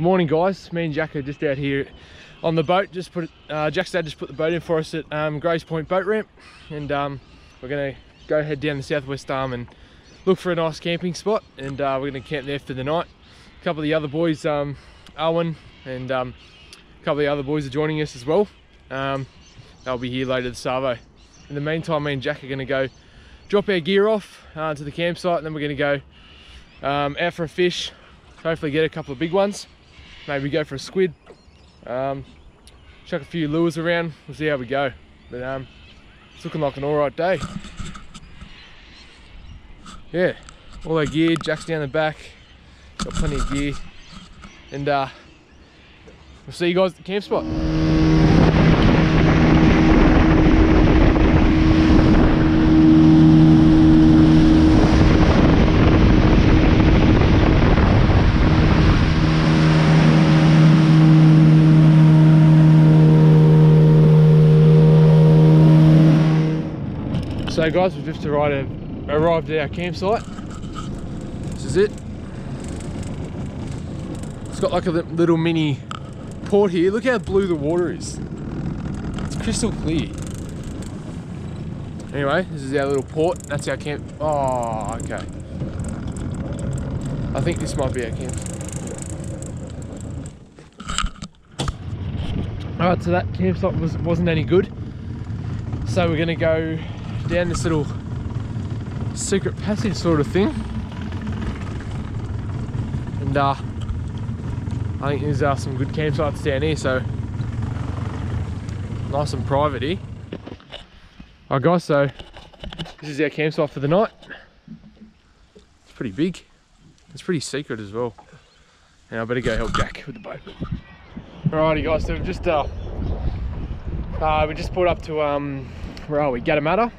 Morning guys, me and Jack are just out here on the boat. Just put uh, Jack's dad just put the boat in for us at um, Grays Point Boat Ramp, and um, we're gonna go head down the southwest arm and look for a nice camping spot, and uh, we're gonna camp there for the night. A couple of the other boys, um, Owen and um, a couple of the other boys are joining us as well. Um, they'll be here later this Savo. In the meantime, me and Jack are gonna go drop our gear off uh, to the campsite, and then we're gonna go um, out for a fish, hopefully get a couple of big ones maybe go for a squid. Um, chuck a few lures around we'll see how we go. But um, it's looking like an all right day. Yeah all our gear jack's down the back. Got plenty of gear. And uh, we'll see you guys at the camp spot Guys, we've just arrived, arrived at our campsite. This is it. It's got like a little mini port here. Look how blue the water is. It's crystal clear. Anyway, this is our little port. That's our camp. Oh, okay. I think this might be our camp. Alright, so that campsite was, wasn't any good. So we're gonna go down this little secret passage sort of thing. And uh, I think there's uh, some good campsites down here, so nice and private here. Alright guys, so this is our campsite for the night. It's pretty big. It's pretty secret as well. And I better go help Jack with the boat. Alrighty guys, so we've just uh, uh we just pulled up to um where are we? Gatamata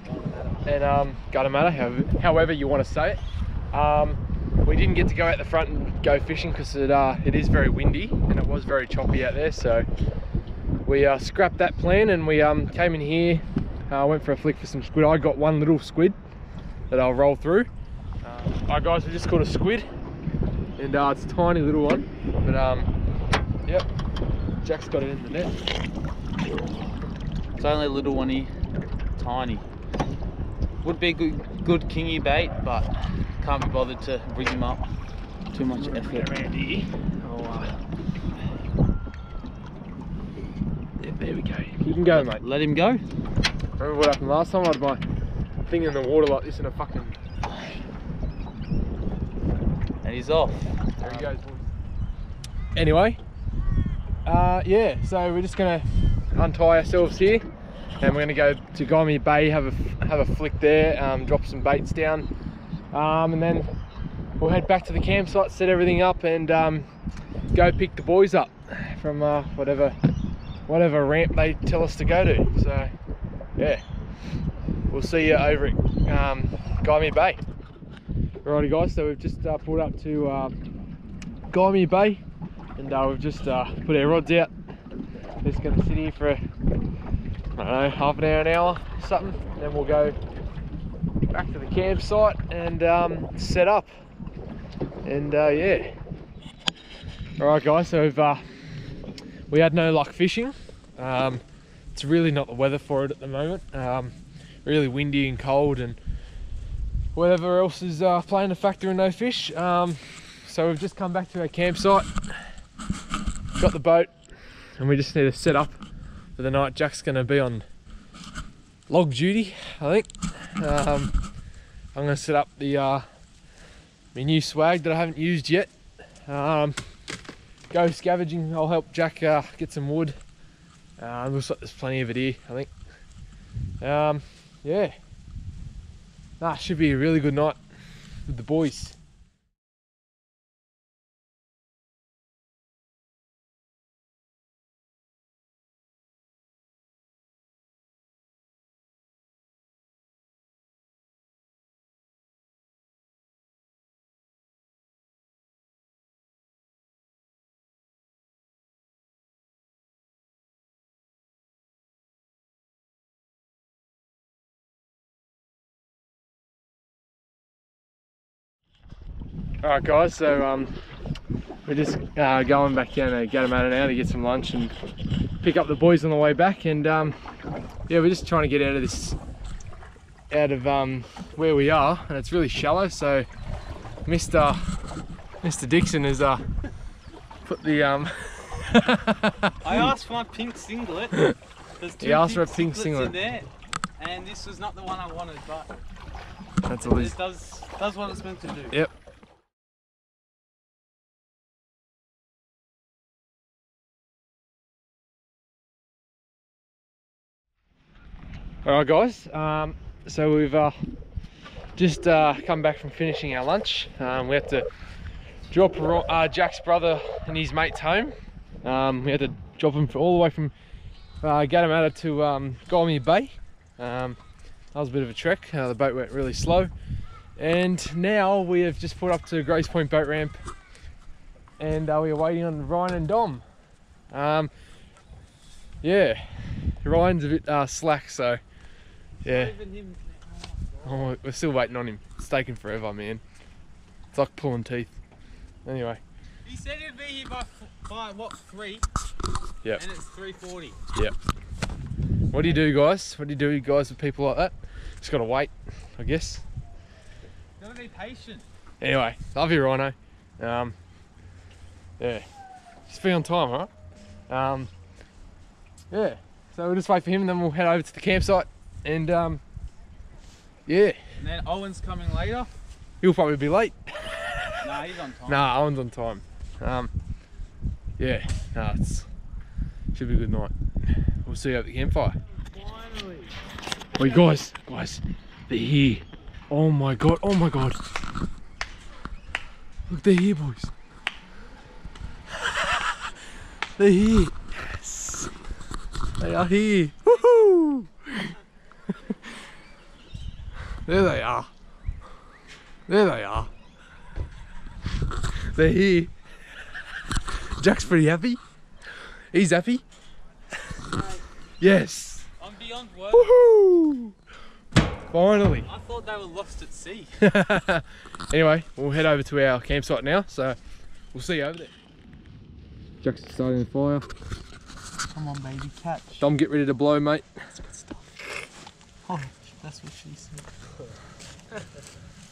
and um, Gunnamatta, however, however you want to say it. Um, we didn't get to go out the front and go fishing because it, uh, it is very windy and it was very choppy out there. So we uh, scrapped that plan and we um, came in here, uh, went for a flick for some squid. I got one little squid that I'll roll through. Uh, Alright guys, we just caught a squid and uh, it's a tiny little one. But um, yep, Jack's got it in the net. It's only a little one tiny. Would be a good, good kingy bait, but can't be bothered to rig him up. Too much effort. Around here. Oh, uh, yeah, there we go. You can go, mate. Let him go. Remember what happened last time? I had my thing in the water like this in a fucking... And he's off. There he goes, boys. Anyway, uh, yeah, so we're just gonna untie ourselves here and we're gonna go to Gymea Bay, have a have a flick there, um, drop some baits down, um, and then we'll head back to the campsite, set everything up, and um, go pick the boys up from uh, whatever whatever ramp they tell us to go to. So yeah, we'll see you over at um, Bay. Alrighty guys, so we've just uh, pulled up to uh, Bay, and uh, we've just uh, put our rods out. Just gonna sit here for a I don't know, half an hour, an hour, something. Then we'll go back to the campsite and um, set up. And uh, yeah. All right, guys. So uh, we had no luck fishing. Um, it's really not the weather for it at the moment. Um, really windy and cold, and whatever else is uh, playing a factor in no fish. Um, so we've just come back to our campsite, got the boat, and we just need to set up for the night. Jack's going to be on log duty, I think. Um, I'm going to set up the uh, my new swag that I haven't used yet. Um, go scavenging. I'll help Jack uh, get some wood. Uh, looks like there's plenty of it here, I think. Um, yeah. Nah, should be a really good night with the boys. Alright guys, so um, we're just uh, going back down to Gatamata now to get some lunch and pick up the boys on the way back. And um, yeah, we're just trying to get out of this, out of um, where we are, and it's really shallow. So Mr. Mr. Dixon has uh, put the um, I asked for my pink singlet. There's two He asked for a pink singlet. in there, and this was not the one I wanted, but that's all it does does what it's meant to do. Yep. All right, guys. Um, so we've uh, just uh, come back from finishing our lunch. Um, we had to drop uh, Jack's brother and his mates home. Um, we had to drop them all the way from uh, Gatamata to um, Gulmy Bay. Um, that was a bit of a trek. Uh, the boat went really slow. And now we have just put up to Grays Point boat ramp and uh, we are waiting on Ryan and Dom. Um, yeah, Ryan's a bit uh, slack, so yeah, oh, we're still waiting on him. It's taking forever, man. It's like pulling teeth. Anyway, he said he'd be here by, by what three? Yep. And it's three forty. Yep. what do you do, guys? What do you do, you guys, with people like that? Just gotta wait, I guess. Gotta be patient. Anyway, love you, Rhino. Um, yeah, just be on time, alright? Um, yeah, so we'll just wait for him and then we'll head over to the campsite and um, yeah, And then Owen's coming later. he'll probably be late. Nah, he's on time. Nah, Owen's on time. Um, yeah, nah, it's should be a good night. We'll see you at the campfire. Finally. Wait, guys, guys, they're here. Oh my god, oh my god. Look, they're here, boys. they're here. Yes. They are here. Woohoo! There they are. There they are. They're here. Jack's pretty happy. He's happy. yes. I'm beyond words. Woohoo! Finally. I thought they were lost at sea. anyway, we'll head over to our campsite now, so we'll see you over there. Jack's starting the fire. Come on, baby, catch. Dom, get ready to blow, mate. that's good Oh, that's what she said.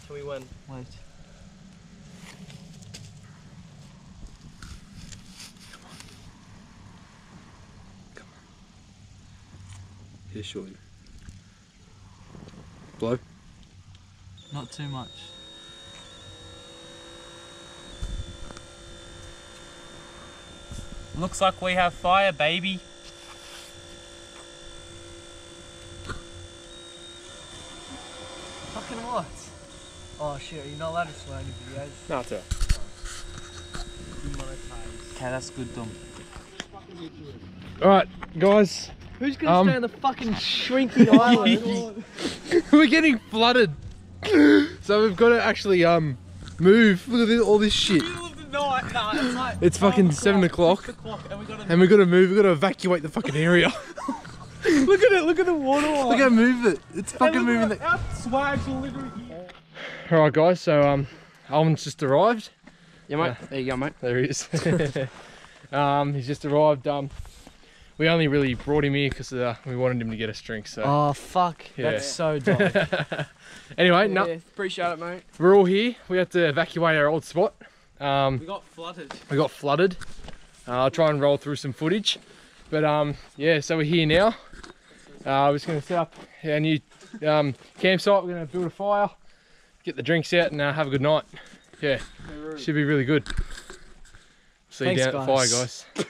Can we win? Wait. Yeah, surely. Blow. Not too much. Looks like we have fire, baby. Fucking what? Oh shit, you're not allowed to swear in your videos. No, it's alright. Okay, that's good, Dom. Alright, guys, Who's gonna Um, stay on the fucking shrinking island? we're getting flooded. so we've got to actually um move. Look at this, all this shit. Middle of the night. Nah, it's like It's fucking 7 o'clock. O'clock, and we gotta. And we've got to move, we've got to evacuate the fucking area. look at it, look at the water line. Look how move it. It's fucking moving the Our swags are literally here. Alright guys, so um Alvin's just arrived. yeah, mate. There you go, mate. There he is. um, he's just arrived. Um, we only really brought him here because uh, we wanted him to get us drinks. So Oh fuck, Yeah. that's so dumb. anyway, yeah, no, appreciate it, mate. we're all here. We had to evacuate our old spot. Um, We got flooded. we got flooded. Uh, I'll try and roll through some footage. But um, yeah, so we're here now. Uh, we're just going to set up our new um, campsite. We're going to build a fire, get the drinks out, and uh, have a good night. Yeah, should be really good. See Thanks, you down at the fire, guys. guys.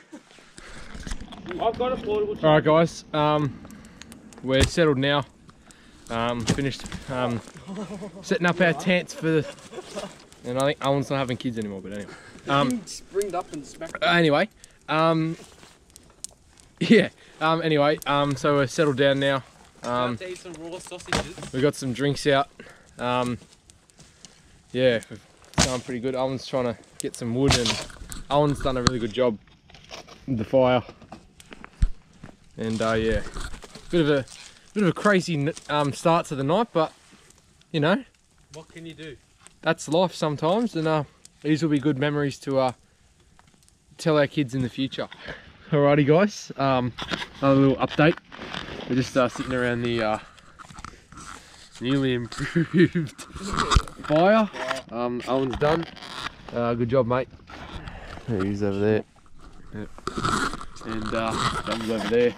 I've got a portable. All right, guys. Um, we're settled now. Um, finished um, setting up our tents for the. And I think Owen's not having kids anymore, but anyway. Um, springed up and smacked. uh, anyway, um, yeah. Um, anyway, um, so we're settled down now. Um, to eat some raw sausages. we got some drinks out. Um, yeah, we've done pretty good. Owen's trying to get some wood, and Owen's done a really good job with the fire. And uh, yeah, bit of a bit of a crazy um, start to the night, but you know What can you do? that's life sometimes, and uh, these will be good memories to uh, tell our kids in the future. Alrighty guys, um, another little update. We're just uh, sitting around the uh, newly improved fire. Um, Owen's done. Uh, good job, mate. There he is over there. Yep. And uh, Dom's over there.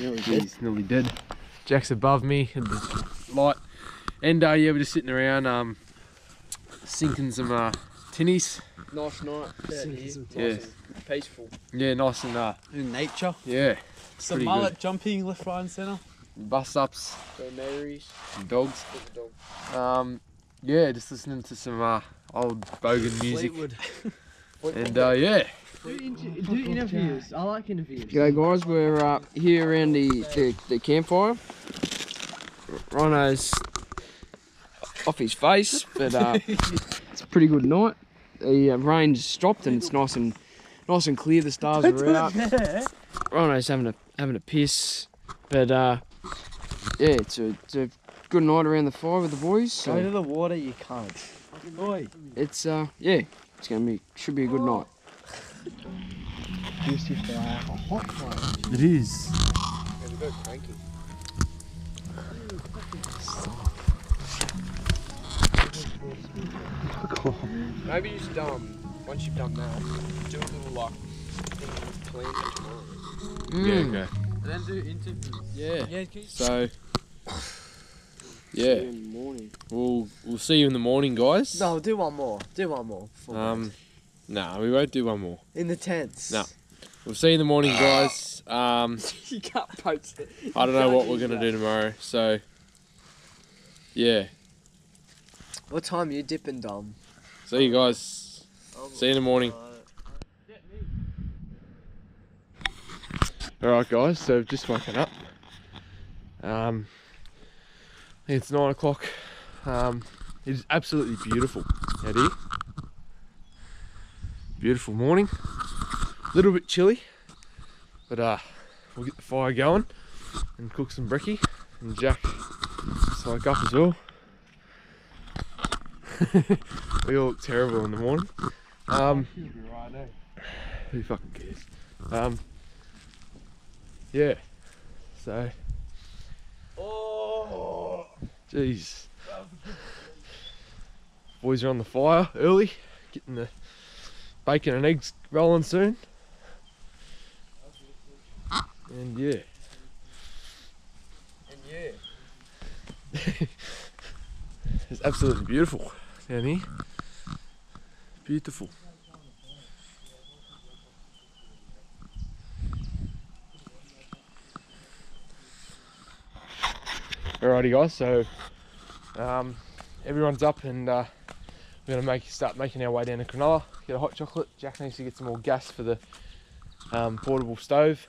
Nearly He's nearly dead. Jack's above me at the light. And uh, yeah, we're just sitting around um, sinking some uh, tinnies. Nice night. out. Yeah. Nice and Peaceful. Yeah, nice and uh, In nature. yeah, Some Pretty mullet good. jumping left, right, and centre. Bus ups, Go Mary's. some dogs. Dog. Um, yeah, just listening to some uh, old bogan music. Fleetwood. And uh, yeah, Do, inter- do interviews. I like interviews. G'day guys, we're uh, here around the, the, the campfire. Rhino's off his face, but uh, it's a pretty good night. The uh, rain's stopped and it's nice and nice and clear. The stars are out. Rhino's having a having a piss, but uh, yeah, it's a, it's a good night around the fire with the boys. Go to the water, you can't. Oi. it's uh, yeah, it's gonna be should be a good night. Used to fly a hot one. it is. Never go cranky. Maybe just um once you've done that, do a little like thing plan for tomorrow. Yeah, Mm, okay. And then do interviews. yeah. Yeah, So, yeah, In the morning. we'll we'll see you in the morning, guys. No, do one more. Do one more. Full Um, nah, we won't do one more. in the tents. No. We'll see you in the morning, guys. Um, you can't post it. I don't know what we're gonna do tomorrow, so yeah. What time are you dipping, Dom? See you guys. See you in the morning. Alright guys, so just woken up. Um, it's nine o'clock. Um, it is absolutely beautiful out here. Beautiful morning. A little bit chilly, but uh, we'll get the fire going and cook some brekkie. And Jack just woke up as well. we all look terrible in the morning. Um, who fucking cares? Um, yeah. So. Oh. Jeez. Boys are on the fire early, getting the bacon and eggs rolling soon. And yeah. And yeah. It's absolutely beautiful down here. Beautiful. Alrighty guys, so um, everyone's up and uh, we're gonna make start making our way down to Cronulla, get a hot chocolate. Jack needs to get some more gas for the um, portable stove,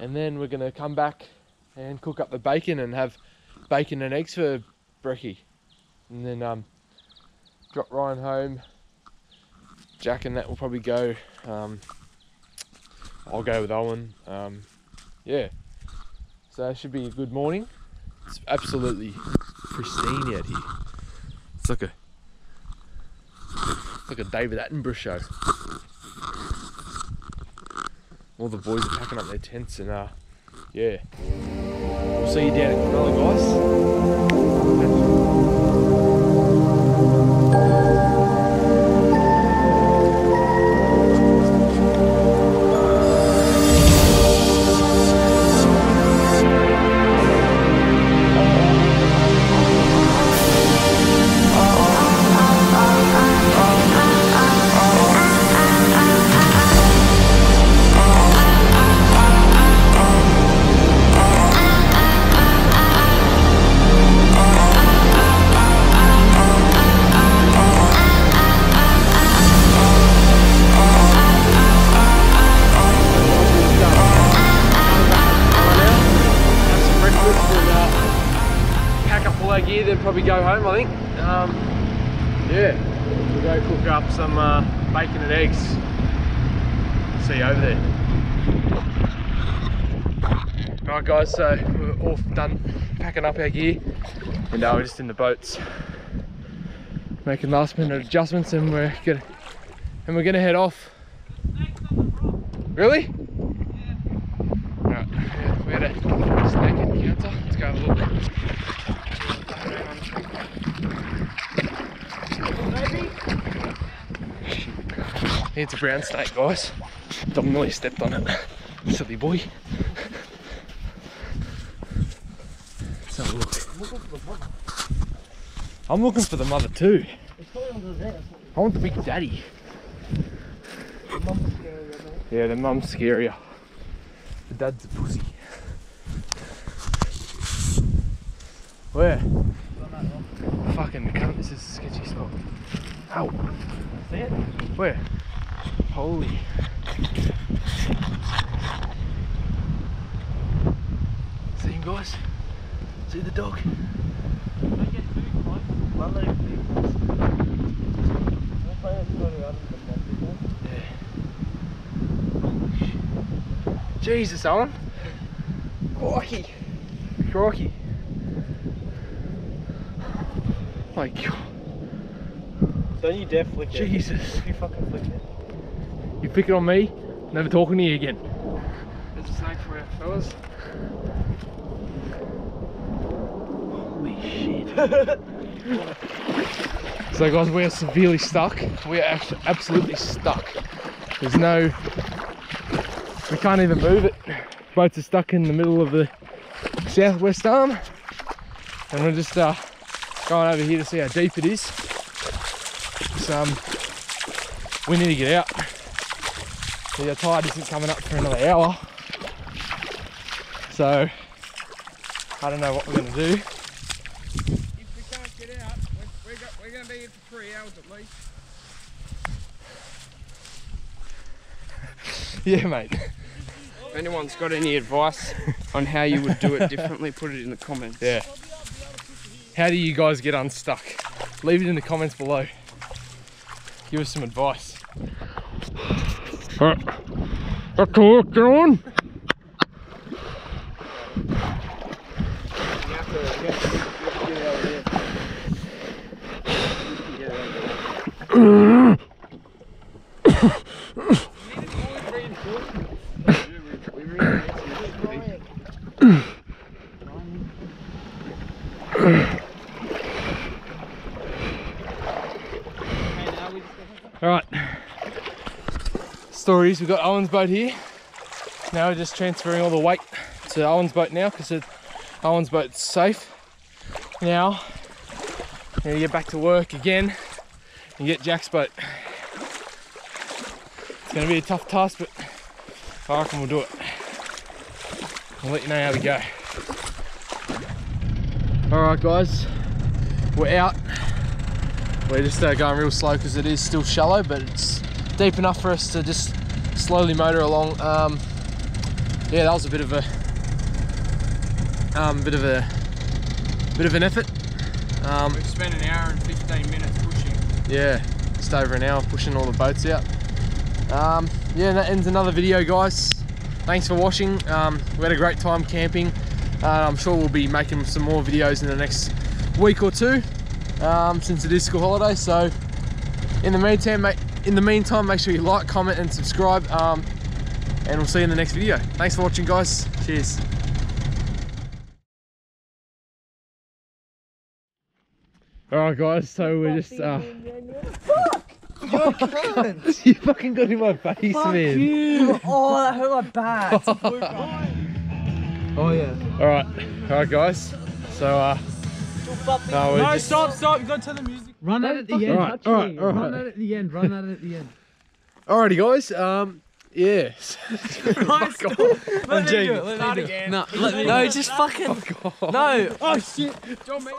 and then we're gonna come back and cook up the bacon and have bacon and eggs for brekkie and then um, drop Ryan home. Jack and that will probably go. Um, I'll go with Owen. Um, yeah, so it should be a good morning. It's absolutely pristine out here. It's like a it's like a David Attenborough show. All the boys are packing up their tents and uh, yeah. We'll see you down at Cronulla, guys. Uh, our gear, then probably go home, I think. Um, yeah, we'll go cook up some uh, bacon and eggs. See you over there. Alright guys, so we're all done packing up our gear and now we're just in the boats making last minute adjustments and we're gonna and we're gonna head off Really? Right, yeah, we had a snake encounter. Let's go have a look. It's a brown snake, guys. Dom nearly stepped on it. Silly boy. A look. I'm looking for the mother too. I want the big daddy. Yeah, the mum's scarier. The dad's a pussy. Where? Fucking cunt, this is a sketchy spot. Ow. See it? Where? Holy. See him, guys? See the dog? Jesus, Alan. Crikey. Crikey. My God. Don't you dare flick it. Jesus. You fucking flick it. You pick it on me, never talking to you again. There's a snake for you, fellas. Holy shit. so guys, we're severely stuck. We're absolutely stuck. There's no, we can't even move it. Boats are stuck in the middle of the southwest arm. And we're just uh, going over here to see how deep it is. So, um, we need to get out. The tide isn't coming up for another hour. So, I don't know what we're gonna do. If we can't get out, we're, we're, going to be here for three hours at least. Yeah, mate. If anyone's got any advice on how you would do it differently, put it in the comments. Yeah. How do you guys get unstuck? Leave it in the comments below. Give us some advice. Alright. Back to work, gentlemen. Alright. Stories, we've got Owen's boat here. Now we're just transferring all the weight to Owen's boat now because Owen's boat's safe. Now, need to get back to work again and get Jack's boat. It's gonna be a tough task, but I reckon we'll do it. I'll let you know how we go. Alright guys, we're out. We're just uh, going real slow because it is still shallow, but it's deep enough for us to just slowly motor along. Um, yeah, that was a bit of a um, bit of a bit of an effort. Um, We've spent an hour and 15 minutes pushing. yeah, just over an hour pushing all the boats out. Um, yeah, that ends another video, guys. Thanks for watching. Um, we had a great time camping. Uh, I'm sure we'll be making some more videos in the next week or two, um, since it is school holiday. So, in the meantime, mate, in the meantime, make sure you like, comment, and subscribe. Um, and we'll see you in the next video. Thanks for watching, guys. Cheers. All right, guys. So we're just. Uh, you fucking got in my face, man. you! Oh, that hurt my back. Oh yeah. All right, all right, guys. So uh, no, no, just, stop, stop. You got to tell the music. Run at it at the end. right, all right, all Run right. at it at the end. Run at it at the end. Alrighty, guys. Um, yes. Fuck off. I'm joking. Start again. No, no, just fucking. Fuck off. No. Oh shit. John, mate.